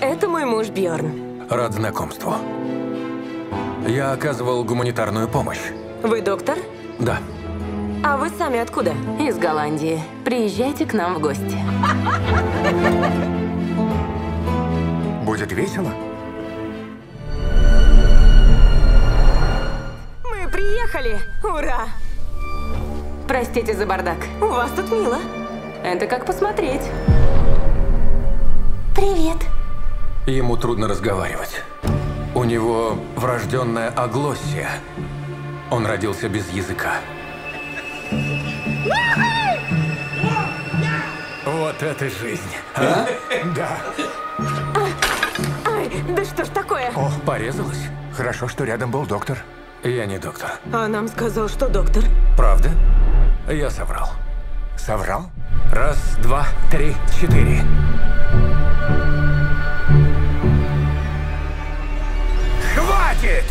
Это мой муж Бьорн. Рад знакомству. Я оказывал гуманитарную помощь. Вы доктор? Да. А вы сами откуда? Из Голландии. Приезжайте к нам в гости. Будет весело? Мы приехали! Ура! Простите за бардак. У вас тут мило. Это как посмотреть. Привет. Ему трудно разговаривать. У него врожденная аглоссия. Он родился без языка. Вот это жизнь. а? Да. Ай, да что ж такое? О, порезалась? Хорошо, что рядом был доктор. Я не доктор. А нам сказал, что доктор. Правда? Я соврал. Соврал? Раз, два, три, четыре. Хватит!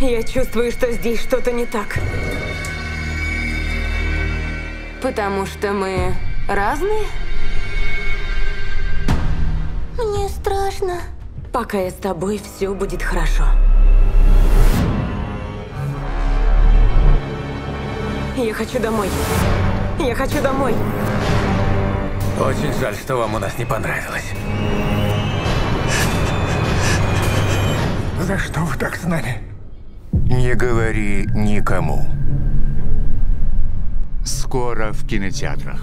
Я чувствую, что здесь что-то не так. Потому что мы разные? Мне страшно. Пока я с тобой, все будет хорошо. Я хочу домой. Я хочу домой. Очень жаль, что вам у нас не понравилось. За что вы так с нами? Не говори никому. Скоро в кинотеатрах.